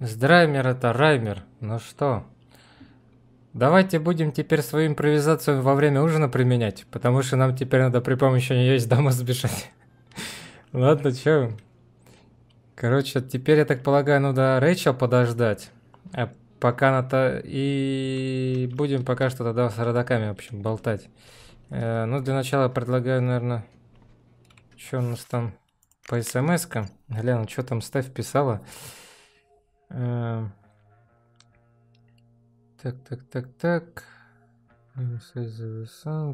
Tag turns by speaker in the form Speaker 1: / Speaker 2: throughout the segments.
Speaker 1: Здраймер это Раймер. Ну что? Давайте будем теперь свою импровизацию во время ужина применять, потому что нам теперь надо при помощи нее из дома сбежать. Ладно, чё? Короче, теперь, я так полагаю, надо Рэйчел подождать. А пока на-то... И будем пока что тогда с родаками, в общем, болтать. Э, ну, для начала предлагаю, наверное... Что у нас там по смс-кам? Гляну, что там Стеф писала. Э, так, так, так, так.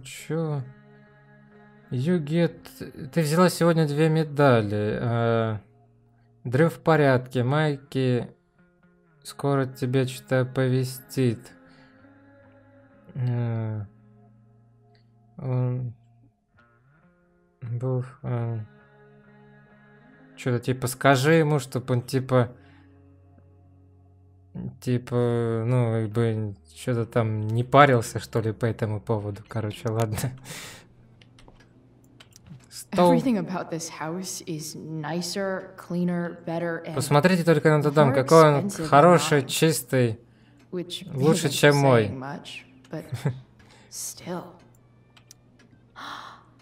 Speaker 1: Чё? You get... Ты взяла сегодня две медали. Э, Дрю в порядке. Майки скоро тебя что-то оповестит. Э, он был... Э, что-то типа скажи ему, чтобы он типа... Типа, ну, как бы, что-то там не парился, что ли, по этому поводу. Короче, ладно. Посмотрите только на этот дом, какой он хороший, чистый, лучше, чем мой.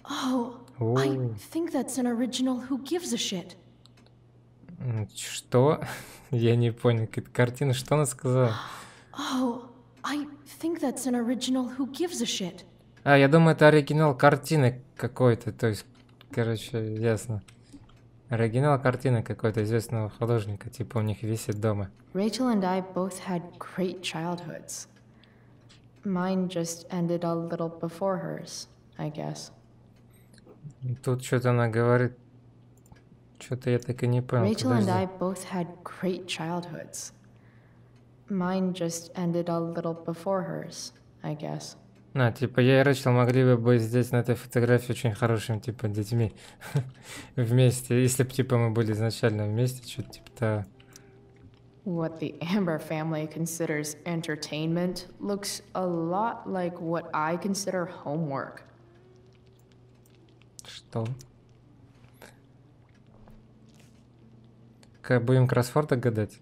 Speaker 1: Oh, I think that's an original Who Gives a Shit. Что? Я не понял. Картина, что она сказала? Oh, I think that's an original Who Gives a Shit. А, я думаю, это оригинал картины какой-то, то есть Короче, ясно. Оригинал картины какой-то известного художника, типа у них висит дома. Rachel and I both had great childhoods. Mine just ended a little before hers, I guess. Тут что-то она говорит. Что-то я так и не понял. Rachel and I both had great childhoods. Mine just ended a little before hers, I guess. А, типа я и Рэчел могли бы быть здесь на этой фотографии очень хорошими, типа, детьми вместе, если бы, типа, мы были изначально вместе, что-то типа того. What the Amber family considers entertainment looks a lot like what I consider homework. Что? Как будем кроссворда гадать?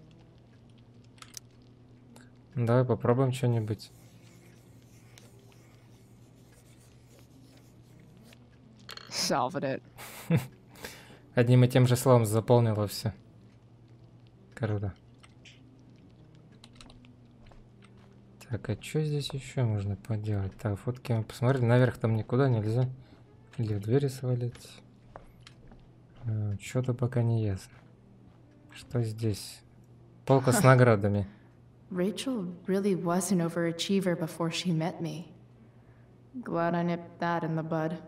Speaker 1: Давай попробуем что-нибудь. Одним и тем же словом заполнило все. Круто. Так, а что здесь еще можно поделать? Так, фотки мы посмотрели. Наверх там никуда нельзя. Или в двери свалить. А, Что-то пока не ясно. Что здесь? Полка с наградами. Rachel really was an overachiever before she met me. Glad I nipped that in the bud.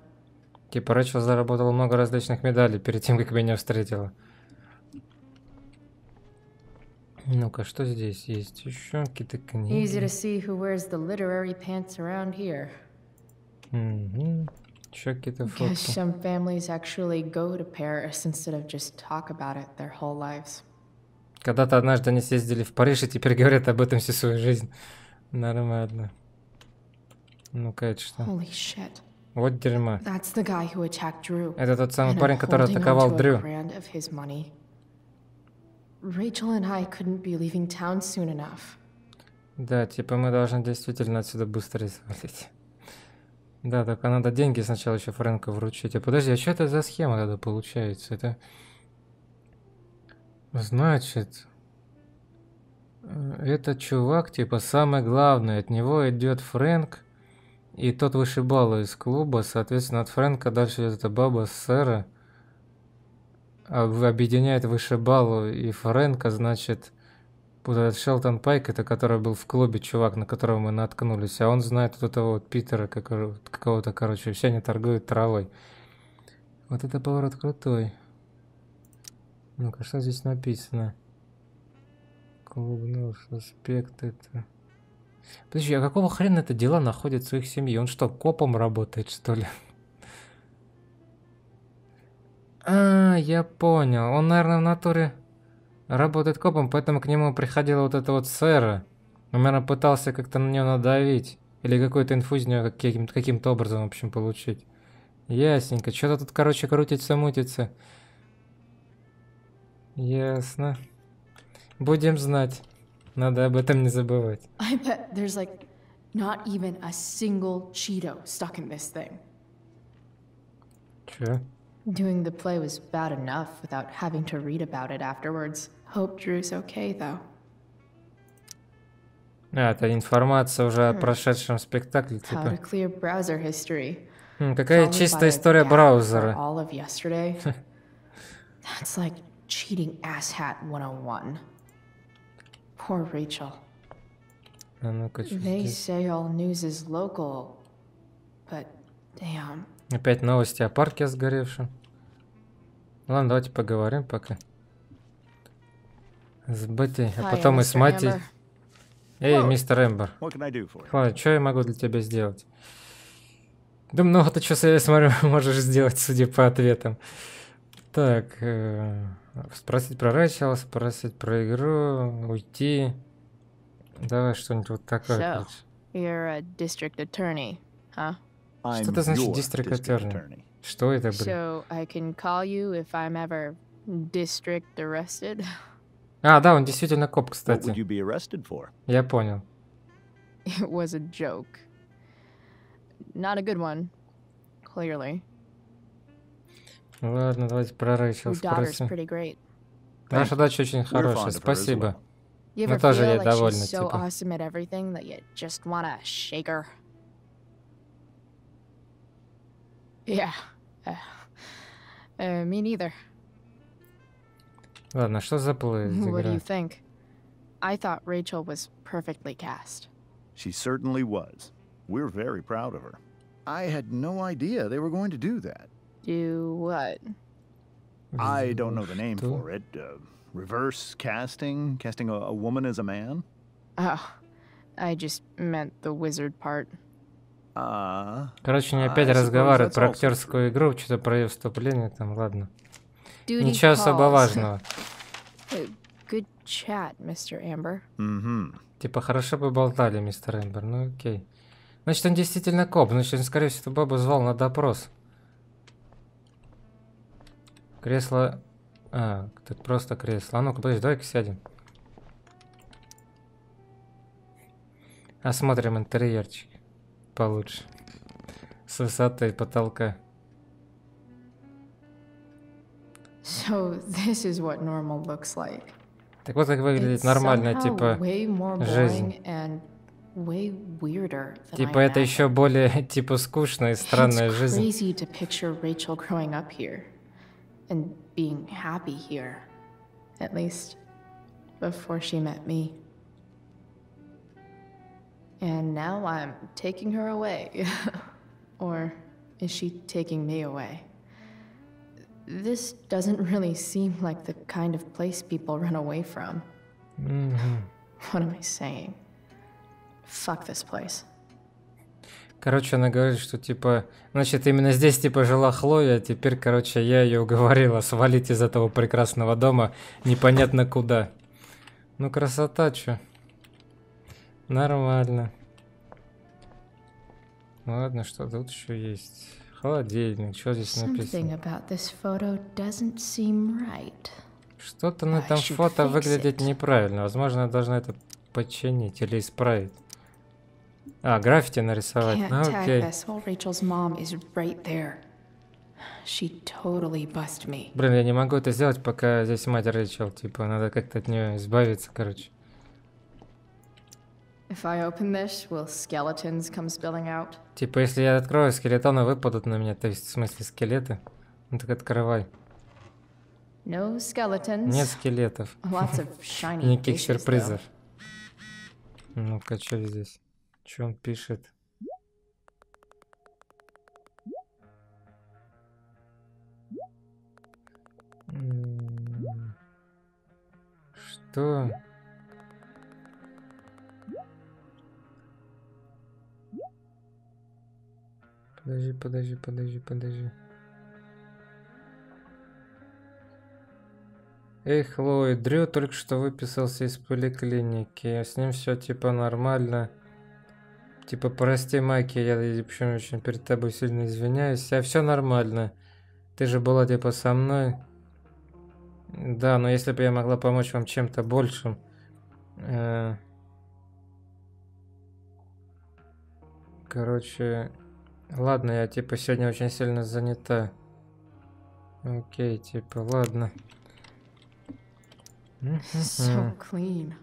Speaker 1: Типа Рэчел заработала много различных медалей перед тем, как меня встретила. Ну-ка, что здесь есть? Еще какие-то книги. Easy to see who wears the literary pants around here. Угу. Еще какие-то фотки. Some families actually go to Paris instead of just talk about it their whole lives. Когда-то однажды они съездили в Париж и теперь говорят об этом всю свою жизнь. Нормально. Ну-ка, это что? Holy shit. Вот дерьмо. Это тот самый парень, который атаковал Дрю. Да, типа мы должны действительно отсюда быстро свалить. Да, только надо деньги сначала еще Фрэнка вручить. А подожди, а что это за схема тогда получается? Это... Значит... Э, этот чувак, типа, самый главный. От него идет Фрэнк. И тот вышибал из клуба, соответственно, от Фрэнка дальше идет эта баба сэра. А объединяет вышибалу и Фрэнка, значит, вот этот Шелтон Пайк, это который был в клубе чувак, на которого мы наткнулись, а он знает вот этого вот Питера, какого-то, короче, все они торгуют травой. Вот это поворот крутой. Ну-ка, что здесь написано? Клубный аспект это... Подожди, а какого хрена это дела находят в своих семье? Он что, копом работает, что ли? А, я понял. Он, наверное, в натуре работает копом, поэтому к нему приходила вот эта вот сэра. Он, наверное, пытался как-то на нее надавить. Или какую-то инфу из нее каким-то каким образом, в общем, получить. Ясненько. Что-то тут, короче, крутится, мутится. Ясно. Будем знать. Надо об этом не забывать.
Speaker 2: I bet there's like not even a single Cheeto stuck in this thing.
Speaker 1: Чё?
Speaker 2: Doing the play was bad enough without having to read about it afterwards. Hope Drew's okay, though.
Speaker 1: А, это информация уже о прошедшем спектакле, типа.
Speaker 2: How to clear browser history.
Speaker 1: Хм, какая чистая история браузера.
Speaker 2: Yesterday. That's like cheating asshat 101. Poor Rachel.
Speaker 1: А ну-ка,
Speaker 2: They say all news is local, but damn.
Speaker 1: Опять новости о парке сгоревшем. Ладно, давайте поговорим пока. С Бетти, а потом и с Матей. Эй, мистер Эмбер. Ладно, что я могу для тебя сделать? Да много ты что, я смотрю, можешь сделать, судя по ответам. Так, э, спросить про Рэчел, спросить про игру, уйти. Давай что-нибудь вот такое.
Speaker 2: So, you're a district attorney, huh?
Speaker 1: Что это значит district attorney? Что это, блин?
Speaker 2: So, I can call you if I'm ever district arrested?
Speaker 1: А, да, он действительно коп, кстати. Я понял.
Speaker 2: It was a joke. Not a good one, clearly.
Speaker 1: Ладно, давайте про Рэйчел спросим. Наша дочь очень хорошая, спасибо. Но тоже я довольна,
Speaker 2: so
Speaker 1: типа.
Speaker 2: Yeah. Uh, uh, me neither.
Speaker 1: Ладно, что за плей?
Speaker 2: What do you think? I thought Rachel was perfectly cast.
Speaker 3: She certainly was. We're very proud of her. I had no idea they were going to do that.
Speaker 2: Do what?
Speaker 3: I don't know the name for it. Uh, reverse casting? Casting a, a woman as a man?
Speaker 2: Oh, I just meant the wizard part.
Speaker 3: Uh,
Speaker 1: Короче, они опять разговаривают про актерскую игру, что-то про ее вступление, там, ладно. Ничего особо важного.
Speaker 2: Good chat, Mr. Amber.
Speaker 3: Mm-hmm.
Speaker 1: Типа, хорошо бы болтали, мистер Эмбер, ну окей. Значит, он действительно коп, значит, он, скорее всего, Бабу звал на допрос. Кресло... А, тут просто кресло. А ну-ка, подожди, давай-ка сядем. Осмотрим интерьерчик получше. С высоты потолка.
Speaker 2: So this is what normal looks like.
Speaker 1: Так вот как выглядит нормальная типа жизнь.
Speaker 2: Way weirder
Speaker 1: типа это еще более типа скучная и странная
Speaker 2: It's
Speaker 1: жизнь.
Speaker 2: crazy to picture Rachel growing up here and being happy here, at least before she met me. And now I'm taking her away. or is she taking me away? This doesn't really seem like the kind of place people run away from.
Speaker 1: Mm -hmm.
Speaker 2: What am I saying? Fuck this place.
Speaker 1: Короче, она говорит, что типа, значит, именно здесь типа жила Хлоя, а теперь, короче, я ее уговорила свалить из этого прекрасного дома непонятно куда. Ну, красота, чё. Нормально. Ладно, что тут еще есть? Холодильник, что здесь написано? Что-то на этом фото выглядит неправильно. Возможно, я должна это починить или исправить. А, граффити нарисовать. Ну, окей. Блин, я не могу это сделать, пока здесь мать Рэйчел. Типа, надо как-то от нее избавиться, короче.
Speaker 2: If I open this, will skeletons come spilling out?
Speaker 1: Типа, если я открою, скелетоны выпадут на меня, то есть, в смысле, скелеты. Ну так открывай.
Speaker 2: No skeletons.
Speaker 1: Нет скелетов.
Speaker 2: Lots of shiny
Speaker 1: Никаких сюрпризов. Ну-ка, что здесь? Что он пишет? Что? Подожди, подожди, подожди, подожди. Эй, Хлои, Дрю только что выписался из поликлиники. С ним все типа нормально. Типа, прости, Майки, я вообще очень перед тобой сильно извиняюсь. А все нормально. Ты же была типа со мной. Да, но если бы я могла помочь вам чем-то большим... Э... Короче, ладно, я типа сегодня очень сильно занята. Окей, типа, ладно.
Speaker 2: So clean.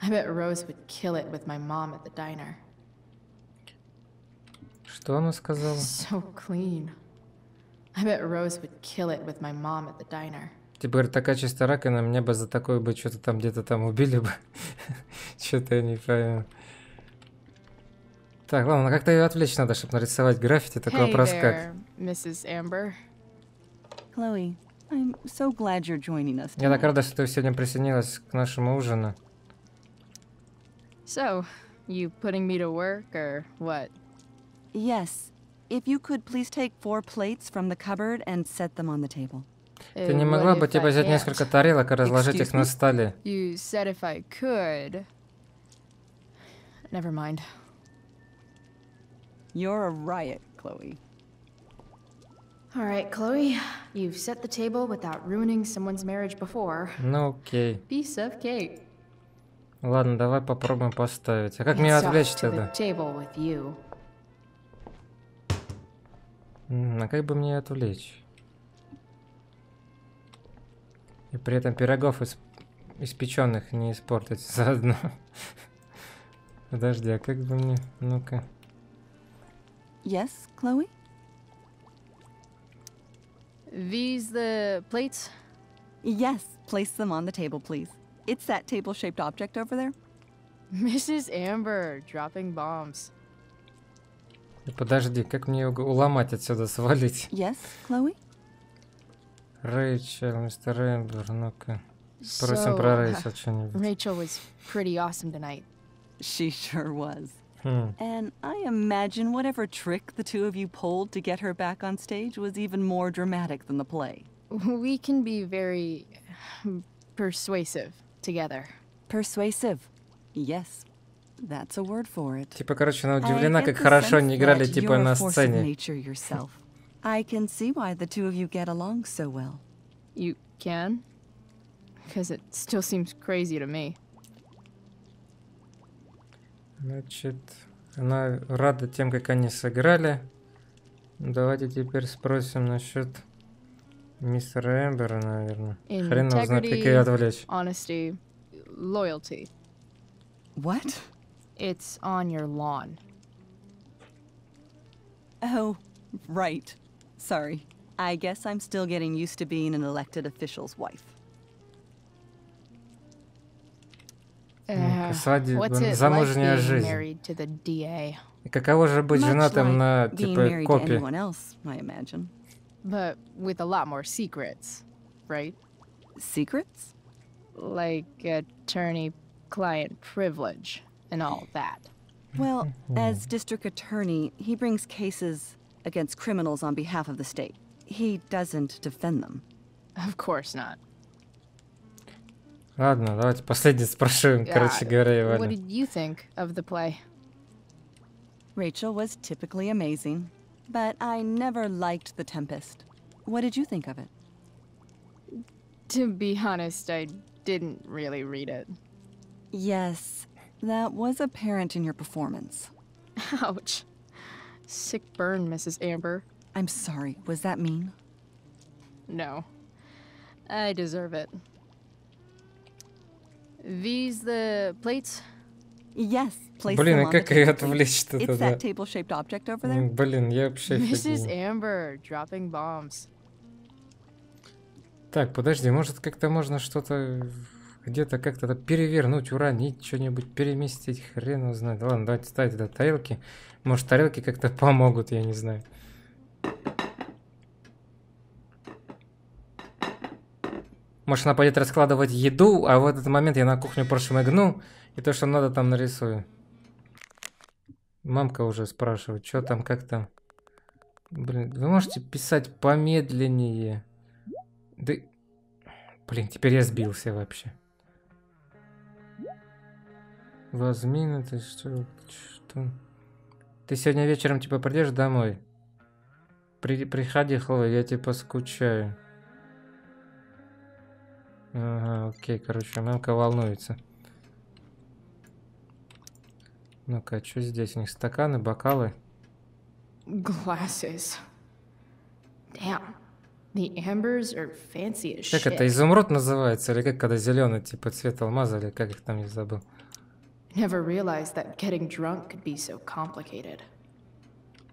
Speaker 2: I bet Rose would kill it with my mom at the diner.
Speaker 1: Что она сказала?
Speaker 2: So clean. I bet Rose would kill it with my mom at the diner.
Speaker 1: Типа, говорит, такая чистая раковина, мне бы за такое бы что-то там где-то там убили бы. Что-то я не пойму. Так, ладно, как-то ее отвлечь надо, чтобы нарисовать граффити. Такой hey вопрос
Speaker 2: there, Mrs. Amber.
Speaker 4: Chloe, I'm so glad you're joining us.
Speaker 1: Я так рада, что ты сегодня присоединилась к нашему ужину.
Speaker 2: So, you putting me to work or what?
Speaker 4: Yes. If you could please take four plates from the cupboard and set them on the table.
Speaker 1: Ты не могла бы типа взять несколько тарелок и разложить их на столе?
Speaker 2: You said if I could. Never mind.
Speaker 4: You're a riot, Chloe.
Speaker 2: All right, Chloe. You've set the table without ruining someone's marriage before.
Speaker 1: Ну окей.
Speaker 2: Piece of cake.
Speaker 1: Ладно, давай попробуем поставить. А как мне отвлечь тогда? А как бы мне отвлечь? И при этом пирогов из... испеченных не испортить заодно. Подожди, а как бы мне... Ну-ка.
Speaker 4: Yes, Chloe?
Speaker 2: These the plates?
Speaker 4: Yes, place them on the table, please. It's that table-shaped object over there.
Speaker 2: Mrs. Amber, dropping bombs.
Speaker 1: Подожди, как мне его уломать отсюда, свалить?
Speaker 4: Yes, Chloe?
Speaker 1: Рэйчел, мистер Эмбер, ну-ка. Спросим so, про Рэйчел что-нибудь.
Speaker 2: Rachel was pretty awesome tonight.
Speaker 4: She sure was.
Speaker 1: Hmm.
Speaker 4: And I imagine whatever trick the two of you pulled to get her back on stage was even more dramatic than the play.
Speaker 2: We can be very persuasive together.
Speaker 4: Persuasive. Yes. That's a word for it.
Speaker 1: Типа, короче, она удивлена, как хорошо они играли типа на сцене.
Speaker 4: I can see why the two of you get along so well.
Speaker 2: You can? Because it still seems crazy to me.
Speaker 1: Значит, она рада тем, как они сыграли. Давайте теперь спросим насчет мистера Эмбера, наверное. Хрен знает, как ее отвлечь.
Speaker 2: Honesty, loyalty.
Speaker 4: What?
Speaker 2: It's on your lawn.
Speaker 4: Oh, right. Sorry. I guess I'm still getting used to being an elected official's wife.
Speaker 2: Uh,
Speaker 1: Свадьба, замужняя жизнь. И каково же быть женатым на, типа, копе?
Speaker 2: But with a lot more secrets, right?
Speaker 4: Secrets?
Speaker 2: Like attorney-client privilege and all that.
Speaker 4: Well, as district attorney, he brings cases against criminals on behalf of the state. He doesn't defend them.
Speaker 2: Of course not.
Speaker 1: Ладно, давайте последний спрашиваем, короче говоря,
Speaker 2: What did you think of the play?
Speaker 4: Rachel was typically amazing, but I never liked The Tempest. What did you think of it?
Speaker 2: To be honest, I didn't really read it.
Speaker 4: Yes, that was apparent in your performance.
Speaker 2: Ouch. Sick burn, Mrs. Amber.
Speaker 4: I'm sorry, was that mean?
Speaker 2: No. I deserve it. These the plates?
Speaker 4: Yes, place
Speaker 1: Блин,
Speaker 4: them
Speaker 1: а как ее отвлечь-то
Speaker 4: It's that table-shaped object over there.
Speaker 1: Блин, я вообще
Speaker 2: Mrs. Amber dropping bombs.
Speaker 1: Так, подожди, может как-то можно что-то где-то как-то перевернуть, уронить, что-нибудь переместить, хрен узнать. Ладно, давайте ставить это тарелки. Может, тарелки как-то помогут, я не знаю. Может, она пойдет раскладывать еду, а в этот момент я на кухню прошмыгну, и то, что надо, там нарисую. Мамка уже спрашивает, что там, как там. Блин, вы можете писать помедленнее? Да... Блин, теперь я сбился вообще. Возьми, ну ты что? Что? Ты сегодня вечером типа придешь домой? При, приходи, Хлоя, я типа скучаю. Ага, окей, короче, мамка волнуется. Ну-ка, что здесь? У них стаканы, бокалы.
Speaker 2: Glasses. Damn. The ambers are fancy as
Speaker 1: Как это, изумруд называется? Или как, когда зеленый, типа цвет алмаза, или как их там, не забыл.
Speaker 2: Never realized that getting drunk could be so complicated.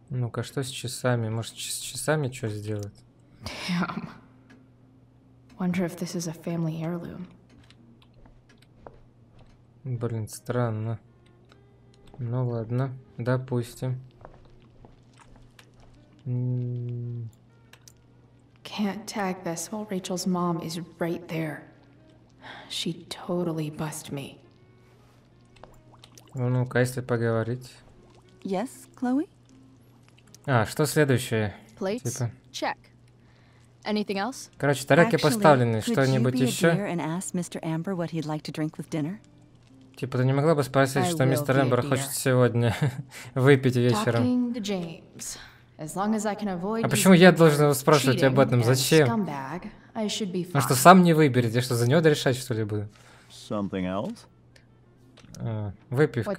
Speaker 1: Ну-ка, что с часами? Может, с часами что сделать?
Speaker 2: Damn. Wonder if this is a family heirloom.
Speaker 1: Блин, странно. Ну ладно, допустим.
Speaker 2: Can't tag this while Rachel's mom is right there. She totally bust me.
Speaker 1: Ну-ка, если поговорить.
Speaker 4: Yes, Chloe?
Speaker 1: А, что следующее?
Speaker 2: Plates? Типа. Check. Anything else?
Speaker 1: Короче, тарелки поставлены. Что-нибудь еще? Типа, ты не могла бы спросить, что мистер Эмбер хочет сегодня выпить вечером? А почему я должен спрашивать об этом? Зачем? Ну что, сам не выберет? Я что, за него решать, что ли, буду? А, выпивка.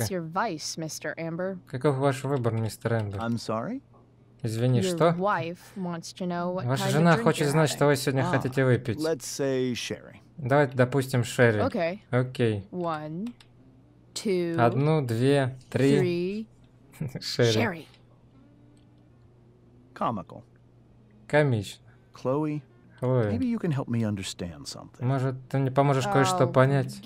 Speaker 1: Каков ваш выбор, мистер Эмбер? Извини, что? Ваша жена хочет знать, что вы сегодня хотите выпить. Давайте, допустим, Шерри. Окей. Okay. Одну, две, три. Шерри. Комично.
Speaker 3: Chloe, Хлоя. Maybe you can help me understand something.
Speaker 1: Может, ты мне поможешь кое-что понять?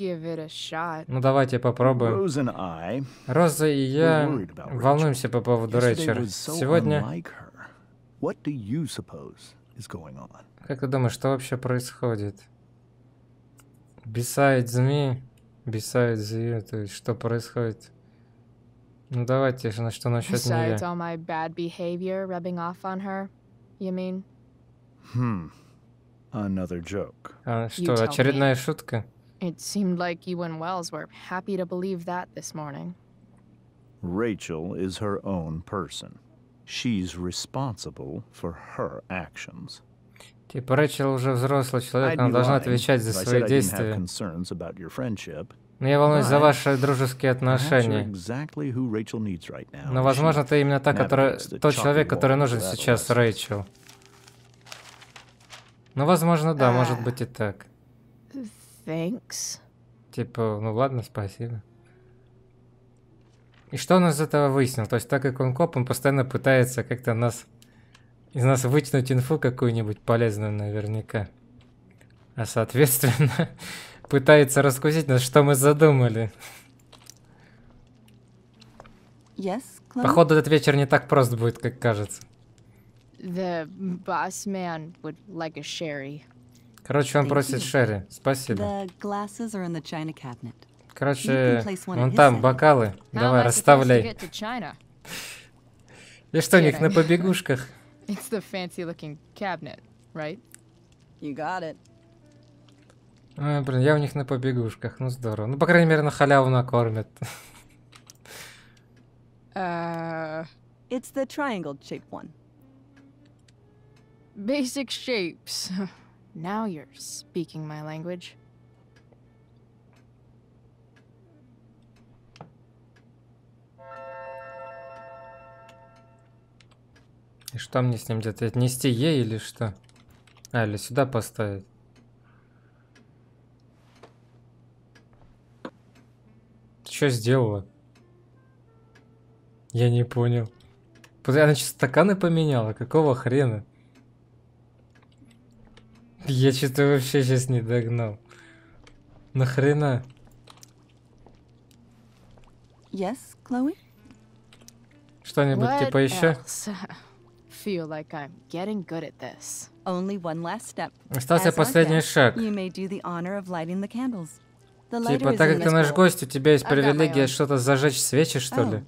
Speaker 1: Ну, давайте попробуем.
Speaker 3: Rose and I
Speaker 1: Роза и я волнуемся по поводу Рэйчера. Сегодня...
Speaker 3: What do you suppose is going on?
Speaker 1: Как ты думаешь, что вообще происходит? Besides me, besides you, то есть что происходит? Ну давайте, на что насчет нее?
Speaker 2: Besides all my bad behavior rubbing off on her, you mean?
Speaker 3: Hmm. Another joke.
Speaker 1: А что, очередная шутка?
Speaker 2: It seemed like you and Wells were happy to believe that this morning.
Speaker 3: Rachel is her own person. She's responsible for her actions.
Speaker 1: Типа Рэйчел уже взрослый человек, она должна отвечать за свои действия. Но я волнуюсь за ваши дружеские отношения. Но, возможно, ты именно та, которая, тот человек, который нужен сейчас Рэйчел. Ну, возможно, да, может быть и так.
Speaker 2: Thanks.
Speaker 1: Типа, ну ладно, спасибо. И что он из этого выяснил? То есть, так как он коп, он постоянно пытается как-то нас из нас вытянуть инфу какую-нибудь полезную наверняка. А соответственно, пытается раскусить нас, что мы задумали.
Speaker 4: Yes,
Speaker 1: Походу, этот вечер не так прост будет, как кажется.
Speaker 2: The boss man would like a sherry.
Speaker 1: Короче, он просит Шерри. Спасибо.
Speaker 4: The glasses are in the china cabinet.
Speaker 1: Короче, вон там бокалы. Давай, расставляй. И что, у них на побегушках?
Speaker 2: It's the fancy looking cabinet, right?
Speaker 4: You got it.
Speaker 1: А, блин, я у них на побегушках, ну здорово. Ну, по крайней мере, на халяву накормят.
Speaker 2: Uh...
Speaker 4: It's the triangle-shaped one.
Speaker 2: Basic shapes. now you're speaking my language.
Speaker 1: И что мне с ним делать? Отнести ей или что? А, или сюда поставить? Ты что сделала? Я не понял. Она что, стаканы поменяла? Какого хрена? Я что-то вообще сейчас не догнал. Нахрена?
Speaker 4: Yes, Chloe?
Speaker 1: Что-нибудь типа еще?
Speaker 2: Feel like I'm getting good at this.
Speaker 4: Only one last step.
Speaker 1: Остался последний шаг.
Speaker 4: You may do the honor of lighting the candles.
Speaker 1: Типа, так как ты наш гость, у тебя есть привилегия что-то зажечь свечи, что ли?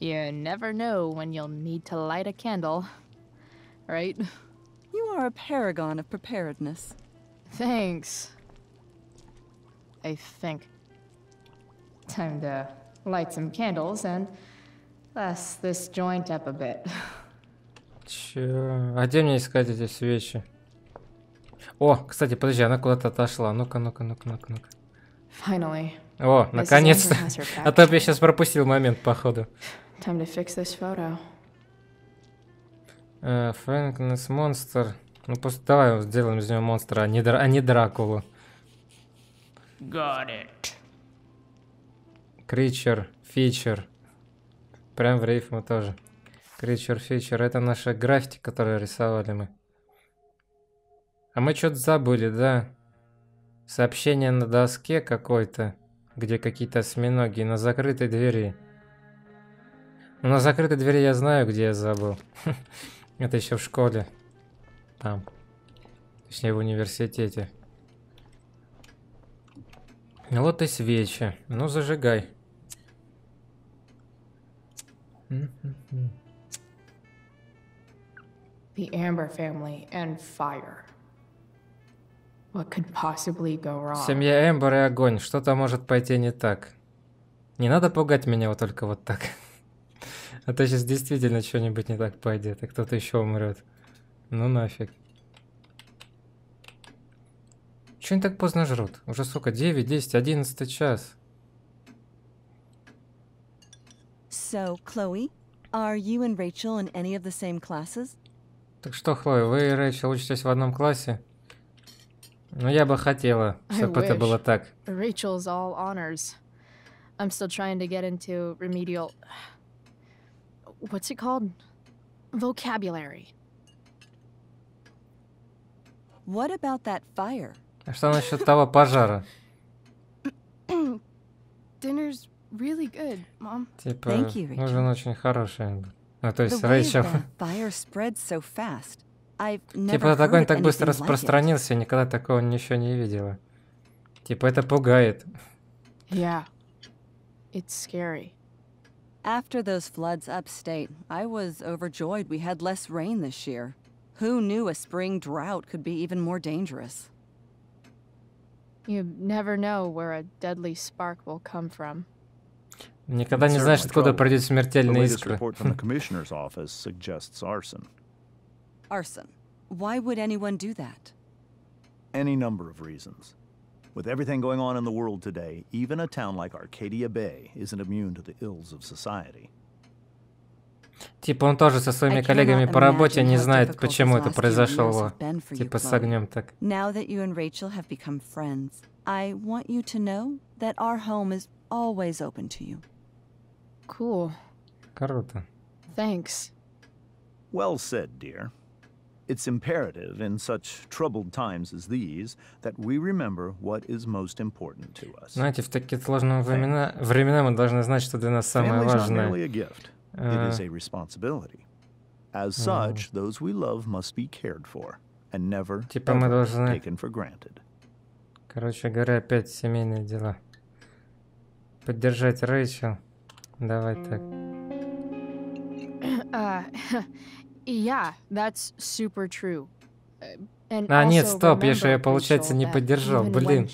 Speaker 2: You never know when you'll need to light a candle, right?
Speaker 4: Are a paragon of preparedness.
Speaker 2: Thanks. I think. Time to light some candles and less this joint up a bit.
Speaker 1: Чё? А где мне искать эти свечи? О, кстати, подожди, она куда-то отошла. Ну-ка, ну-ка, ну-ка, ну-ка, ну-ка.
Speaker 2: Finally.
Speaker 1: О, наконец-то. А то я сейчас пропустил момент, походу.
Speaker 2: Time to fix this photo.
Speaker 1: Фрэнкнес монстр. Ну, просто давай сделаем из него монстра, а не, а не Дракулу.
Speaker 5: Got it.
Speaker 1: Кричер, фичер. Прям в рифму тоже. Кричер, фичер. Это наша граффити, которую рисовали мы. А мы что-то забыли, да? Сообщение на доске какой-то, где какие-то осьминоги на закрытой двери. Ну, на закрытой двери я знаю, где я забыл. Это еще в школе. Там. Точнее, в университете. Вот и свечи. Ну, зажигай.
Speaker 2: The Amber family and fire. What could possibly go wrong?
Speaker 1: Семья Эмбер и огонь. Что-то может пойти не так. Не надо пугать меня вот только вот так. А то сейчас действительно что-нибудь не так пойдет, и кто-то еще умрет. Ну нафиг. Че они так поздно жрут? Уже, сука, 9, 10, 11 час.
Speaker 4: So, Chloe, are you and Rachel in any of the same classes?
Speaker 1: Так что, Хлоя, вы и Рэйчел учитесь в одном классе? Ну, я бы хотела, чтобы это было так.
Speaker 2: Rachel's all honors. I'm still trying to get into remedial... What's it called? Vocabulary.
Speaker 4: What about that fire?
Speaker 1: А что насчет того пожара?
Speaker 2: Dinner's really good, Mom.
Speaker 1: Типа, you, ужин очень хороший. Ну, то есть Рэйчел...
Speaker 4: So
Speaker 1: типа, этот огонь так быстро распространился, like никогда такого ничего не видела. Типа, это пугает.
Speaker 2: Yeah. It's scary.
Speaker 4: After those floods upstate, I was overjoyed we had less rain this year. Who knew a spring drought could be even more dangerous?
Speaker 2: You never know where a deadly spark will come from.
Speaker 1: Никогда не знаешь, откуда пройдет смертельная искра.
Speaker 3: report from the commissioner's office suggests arson.
Speaker 4: Arson. Why would anyone do that?
Speaker 3: Any number of reasons. With everything going on in the world today, even a town like Arcadia Bay isn't immune to the ills of society.
Speaker 1: Типа он тоже со своими коллегами по работе не знает, почему это произошло. Типа с огнем так.
Speaker 4: Now that you and Rachel have become friends, I want you to know that our home is always open to you.
Speaker 2: Cool.
Speaker 1: Круто.
Speaker 2: Thanks.
Speaker 3: Well said, dear. It's imperative in such troubled times as these that we remember what is most important to us.
Speaker 1: Знаете, в такие сложные времена, времена мы должны знать, что для нас самое важное.
Speaker 3: It is a responsibility. As such, those we love must be cared for and never
Speaker 1: типа мы должны...
Speaker 3: taken for granted.
Speaker 1: Короче говоря, опять семейные дела. Поддержать Рэйчел. Давай так.
Speaker 2: Uh, Yeah, that's super true. Uh, and
Speaker 1: а, нет, стоп, я же, получается, не поддержал, блин.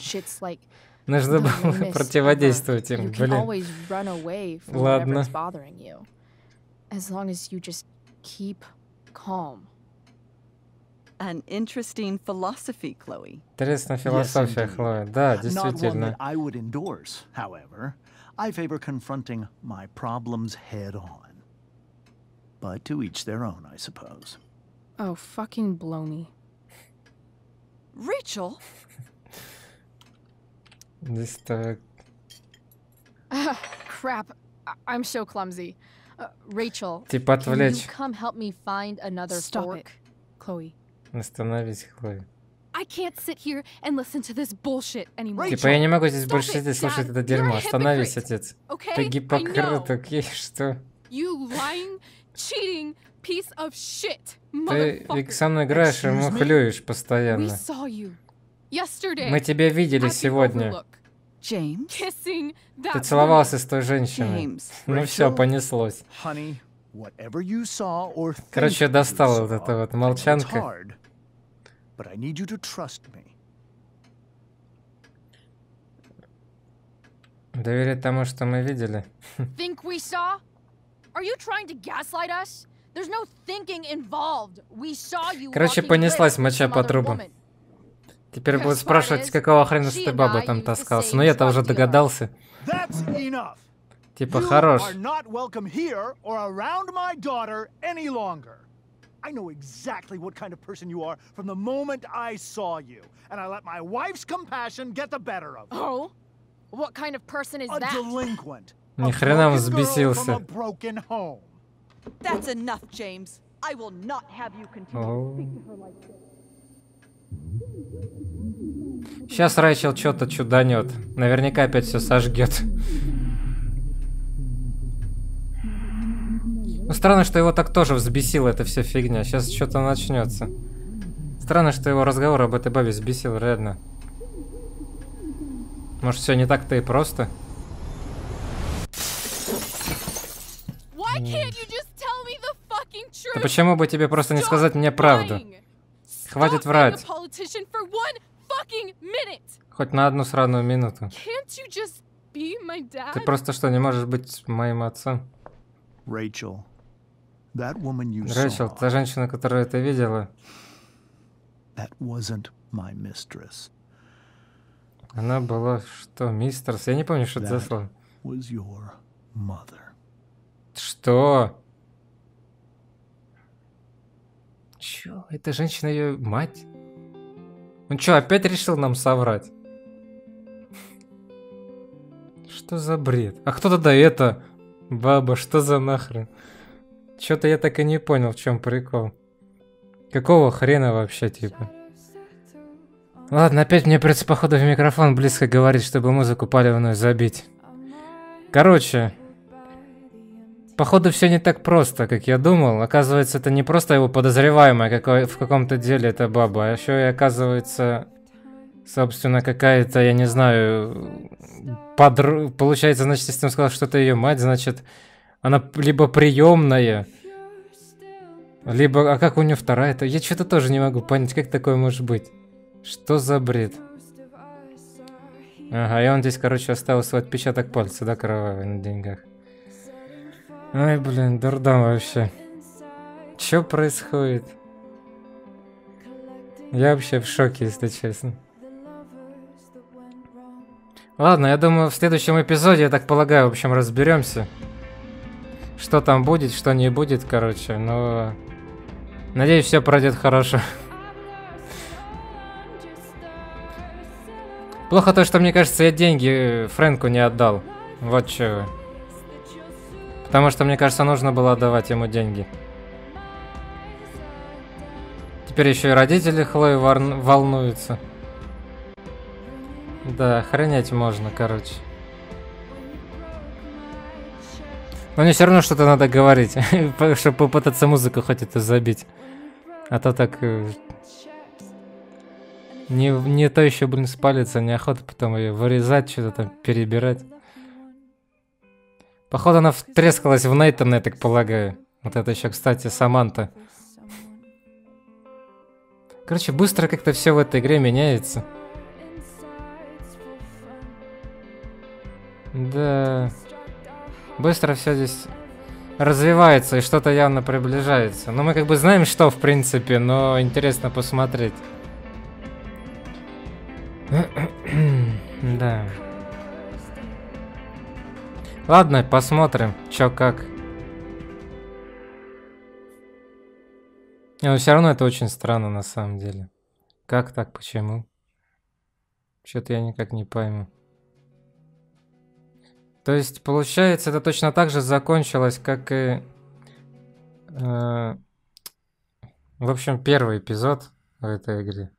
Speaker 1: Нужно было противодействовать им, блин. Ладно.
Speaker 2: As long as you just keep calm.
Speaker 4: An interesting philosophy, Chloe.
Speaker 1: Интересная философия, Хлоя. Да, действительно.
Speaker 3: I would endorse, however. I favor confronting my problems head on. But to each their own, I suppose.
Speaker 2: Oh, fucking blow
Speaker 4: Rachel?
Speaker 1: this uh...
Speaker 2: Ah, crap. I am so clumsy. Uh, Rachel,
Speaker 1: типа отвлечь.
Speaker 2: Can you come help me find another Stop fork? It. Chloe.
Speaker 1: Остановись, Хлоя.
Speaker 2: I can't sit here and listen to this bullshit anymore.
Speaker 1: Типа я не могу здесь больше сидеть и слушать это дерьмо. Остановись, отец. Ты гипокрит, окей, что?
Speaker 2: You lying, cheating piece of shit,
Speaker 1: Ты со мной играешь и мухлюешь постоянно. Мы тебя видели сегодня. Ты целовался с той женщиной. Ну все, понеслось. Короче, достал вот эта вот молчанка. Доверять тому, что мы видели. Are you trying to gaslight us? There's no thinking involved. We saw you Короче, понеслась моча по трубам. Теперь будут спрашивать, какого хрена с этой бабой там таскался. Но я-то уже догадался. Типа хорош. I know exactly what kind of person you are from the moment I saw you. And I let my wife's compassion get the better of me. Oh? What kind of person is a that? A delinquent. Ни хрена он взбесился. That's enough, James. I will not have you continue oh. to her like this. Сейчас Рэйчел что-то чуданет. Наверняка опять все сожгет. Ну, странно, что его так тоже взбесила эта вся фигня. Сейчас что-то начнется. Странно, что его разговор об этой бабе взбесил, реально. Может, все не так-то и просто? Да почему бы тебе просто не сказать мне правду? Хватит врать. Хоть на одну сраную минуту. Ты просто что, не можешь быть моим отцом? Рэйчел, Рэйчел, та женщина, которую ты видела, она была что, мистерс? Я не помню, что это за слово. Что? Чё? Эта женщина ее мать? Он что, опять решил нам соврать? Что за бред? А кто тогда это? Баба, что за нахрен? Что-то я так и не понял, в чем прикол. Какого хрена вообще, типа? Ладно, опять мне придется, походу, в микрофон близко говорить, чтобы музыку палевную забить. Короче, походу все не так просто, как я думал. Оказывается, это не просто его подозреваемая какой, в каком-то деле эта баба, а еще и оказывается, собственно, какая-то, я не знаю, подр... получается, значит, если он сказал, что это ее мать, значит, она либо приемная, либо... А как у нее вторая-то? Я что-то тоже не могу понять, как такое может быть. Что за бред? Ага, и он здесь, короче, оставил свой отпечаток пальца, да, кровавый на деньгах. Ай, блин, дурдом вообще. Что происходит? Я вообще в шоке, если честно. Ладно, я думаю, в следующем эпизоде, я так полагаю, в общем, разберемся. Что там будет, что не будет, короче, но... Надеюсь, все пройдет хорошо. Плохо то, что, мне кажется, я деньги Фрэнку не отдал. Вот что. Потому что, мне кажется, нужно было отдавать ему деньги. Теперь еще и родители Хлои волнуются. Да, охранять можно, короче. Но мне все равно что-то надо говорить, чтобы попытаться музыку хоть это забить. А то так... Э, не, не то еще, блин, спалится, неохота потом ее вырезать, что-то там перебирать. Походу она втрескалась в Нейтана, я так полагаю. Вот это еще, кстати, Саманта. Короче, быстро как-то все в этой игре меняется. Да. Быстро все здесь развивается и что-то явно приближается. Но мы как бы знаем, что в принципе, но интересно посмотреть. да. Ладно, посмотрим, чё как. Но все равно это очень странно на самом деле. Как так, почему? Что-то я никак не пойму. То есть, получается, это точно так же закончилось, как и... Э, в общем, первый эпизод в этой игре.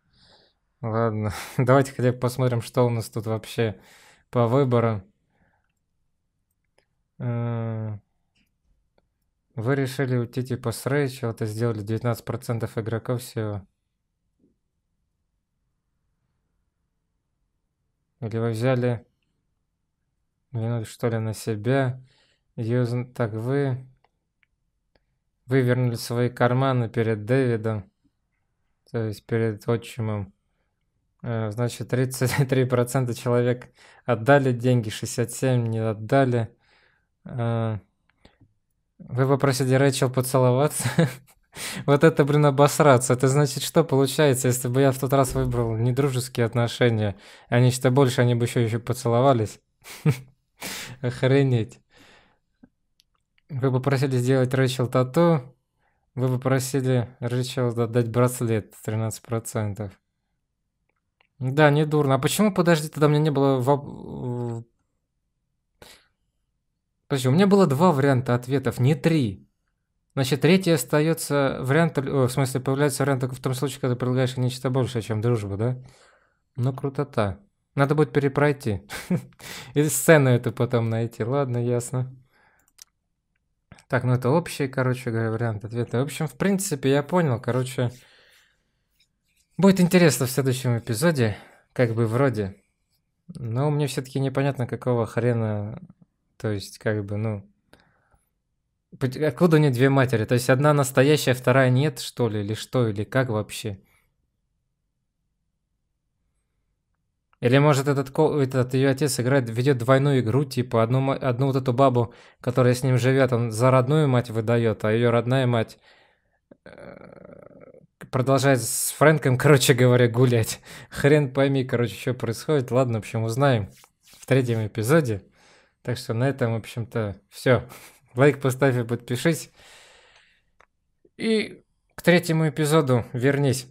Speaker 1: Ладно, давайте хотя бы посмотрим, что у нас тут вообще по выборам. Э, вы решили уйти типа с Рэйчел, это сделали 19% игроков всего. Или вы взяли Взглянуть что ли на себя. Юзн... Так, вы... Вывернули свои карманы перед Дэвидом. То есть перед отчимом. Э, значит, 33% человек отдали деньги, 67% не отдали. Э, вы попросили Рэйчел поцеловаться. Вот это, блин, обосраться. Это значит, что получается, если бы я в тот раз выбрал недружеские отношения, а нечто больше, они бы еще еще поцеловались. Охренеть. Вы попросили сделать Рэйчел тату, вы попросили Рэйчел дать браслет 13%. Да, не дурно. А почему, подожди, тогда у меня не было... Подожди, у меня было два варианта ответов, не три. Значит, третий остается вариант, о, в смысле, появляется вариант только в том случае, когда предлагаешь нечто большее, чем дружба, да? Ну, крутота. Надо будет перепройти. И сцену эту потом найти. Ладно, ясно. Так, ну это общий, короче говоря, вариант ответа. В общем, в принципе, я понял, короче... Будет интересно в следующем эпизоде, как бы вроде. Но мне все-таки непонятно, какого хрена... То есть, как бы, ну... Откуда у нее две матери? То есть одна настоящая, вторая нет, что ли? Или что? Или как вообще? Или может этот, этот ее отец играет, ведет двойную игру, типа одну, одну вот эту бабу, которая с ним живет, он за родную мать выдает, а ее родная мать э, продолжает с Фрэнком, короче говоря, гулять. Хрен пойми, короче, что происходит. Ладно, в общем, узнаем в третьем эпизоде. Так что на этом, в общем-то, все. Лайк поставь и подпишись. И к третьему эпизоду вернись.